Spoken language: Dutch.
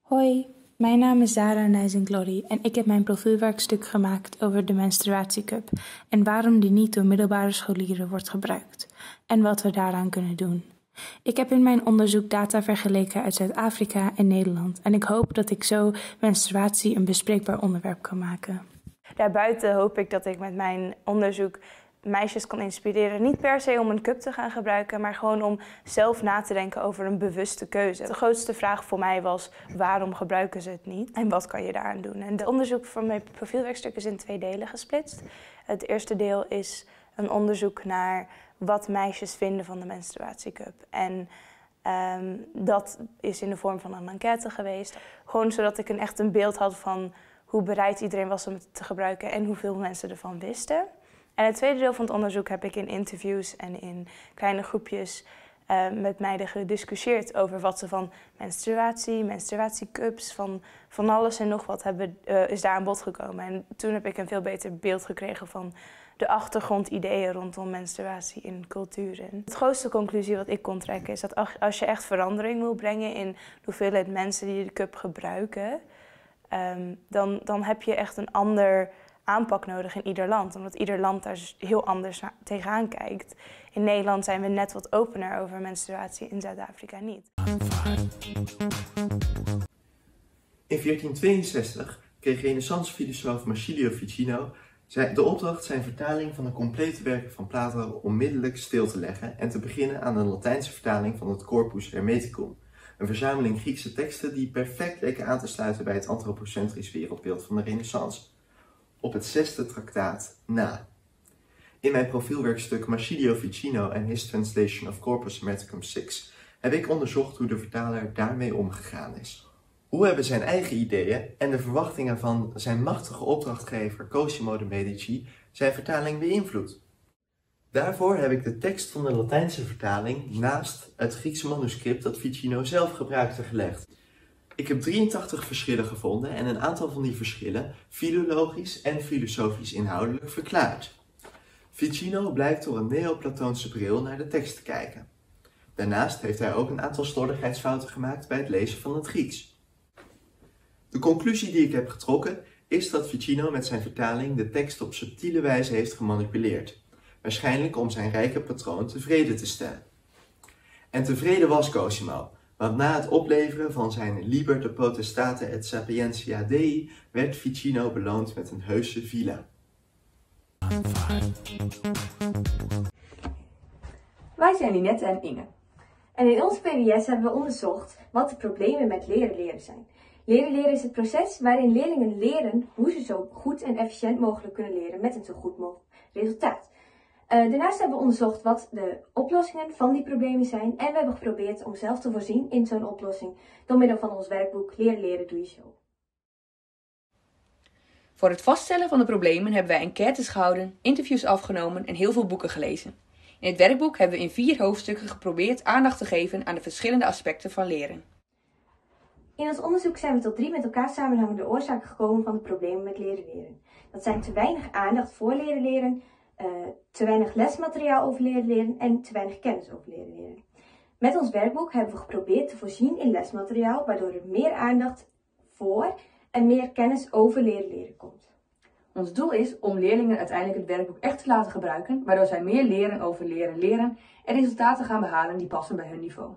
Hoi, mijn naam is Zara Nijzinglori en ik heb mijn profielwerkstuk gemaakt over de menstruatiecup en waarom die niet door middelbare scholieren wordt gebruikt en wat we daaraan kunnen doen. Ik heb in mijn onderzoek data vergeleken uit Zuid-Afrika en Nederland en ik hoop dat ik zo menstruatie een bespreekbaar onderwerp kan maken. Daarbuiten hoop ik dat ik met mijn onderzoek meisjes kan inspireren. Niet per se om een cup te gaan gebruiken, maar gewoon om zelf na te denken over een bewuste keuze. De grootste vraag voor mij was: waarom gebruiken ze het niet en wat kan je daaraan doen? En het onderzoek van mijn profielwerkstuk is in twee delen gesplitst. Het eerste deel is een onderzoek naar wat meisjes vinden van de menstruatiecup. En um, dat is in de vorm van een enquête geweest. Gewoon zodat ik een, echt een beeld had van hoe bereid iedereen was om het te gebruiken en hoeveel mensen ervan wisten. En het tweede deel van het onderzoek heb ik in interviews en in kleine groepjes uh, met meiden gediscussieerd over wat ze van menstruatie, menstruatiecups, van, van alles en nog wat hebben, uh, is daar aan bod gekomen. En toen heb ik een veel beter beeld gekregen van de achtergrondideeën rondom menstruatie in culturen. De grootste conclusie wat ik kon trekken is dat als je echt verandering wil brengen in de hoeveelheid mensen die de cup gebruiken, um, dan, dan heb je echt een ander aanpak nodig in ieder land. Omdat ieder land daar dus heel anders tegenaan kijkt. In Nederland zijn we net wat opener over menstruatie, in Zuid-Afrika niet. In 1462 kreeg renaissance-filosoof Marsilio Ficino de opdracht zijn vertaling van een complete werk van Plato onmiddellijk stil te leggen en te beginnen aan een Latijnse vertaling van het Corpus Hermeticum, een verzameling Griekse teksten die perfect leken aan te sluiten bij het antropocentrisch wereldbeeld van de Renaissance op het zesde traktaat na. In mijn profielwerkstuk Marsilio Ficino and His Translation of Corpus Hermeticum 6 heb ik onderzocht hoe de vertaler daarmee omgegaan is. Hoe hebben zijn eigen ideeën en de verwachtingen van zijn machtige opdrachtgever Cosimo de Medici zijn vertaling beïnvloed? Daarvoor heb ik de tekst van de Latijnse vertaling naast het Griekse manuscript dat Ficino zelf gebruikte gelegd. Ik heb 83 verschillen gevonden en een aantal van die verschillen filologisch en filosofisch inhoudelijk verklaard. Ficino blijkt door een neoplatoonse bril naar de tekst te kijken. Daarnaast heeft hij ook een aantal slordigheidsfouten gemaakt bij het lezen van het Grieks. De conclusie die ik heb getrokken is dat Ficino met zijn vertaling de tekst op subtiele wijze heeft gemanipuleerd, waarschijnlijk om zijn rijke patroon tevreden te stellen. En tevreden was Cosimo, want na het opleveren van zijn Liber de Potestate et Sapientia Dei werd Ficino beloond met een heuse villa. Wij zijn Linette en Inge. En in ons PBS hebben we onderzocht wat de problemen met leren leren zijn. Leren leren is het proces waarin leerlingen leren hoe ze zo goed en efficiënt mogelijk kunnen leren met een zo goed mogelijk resultaat. Uh, daarnaast hebben we onderzocht wat de oplossingen van die problemen zijn en we hebben geprobeerd om zelf te voorzien in zo'n oplossing door middel van ons werkboek Leren leren doe je zo. Voor het vaststellen van de problemen hebben wij enquêtes gehouden, interviews afgenomen en heel veel boeken gelezen. In het werkboek hebben we in vier hoofdstukken geprobeerd aandacht te geven aan de verschillende aspecten van leren. In ons onderzoek zijn we tot drie met elkaar samenhangende oorzaken gekomen van de problemen met leren leren. Dat zijn te weinig aandacht voor leren leren, uh, te weinig lesmateriaal over leren leren en te weinig kennis over leren leren. Met ons werkboek hebben we geprobeerd te voorzien in lesmateriaal, waardoor er meer aandacht voor en meer kennis over leren leren komt. Ons doel is om leerlingen uiteindelijk het werkboek echt te laten gebruiken, waardoor zij meer leren over leren leren en resultaten gaan behalen die passen bij hun niveau.